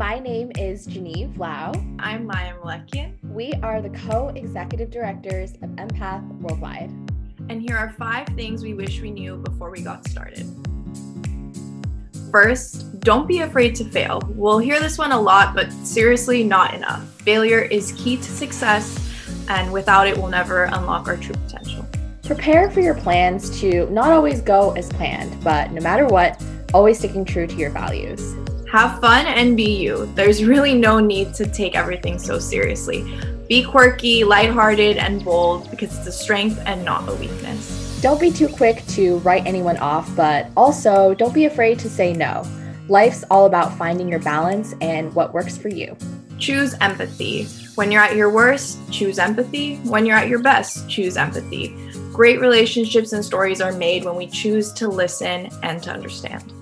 My name is Genevieve Lau. I'm Maya Malekian. We are the co executive directors of Empath Worldwide. And here are five things we wish we knew before we got started. First, don't be afraid to fail. We'll hear this one a lot, but seriously, not enough. Failure is key to success, and without it, we'll never unlock our true potential. Prepare for your plans to not always go as planned, but no matter what, always sticking true to your values. Have fun and be you. There's really no need to take everything so seriously. Be quirky, lighthearted, and bold because it's a strength and not a weakness. Don't be too quick to write anyone off, but also don't be afraid to say no. Life's all about finding your balance and what works for you. Choose empathy. When you're at your worst, choose empathy. When you're at your best, choose empathy. Great relationships and stories are made when we choose to listen and to understand.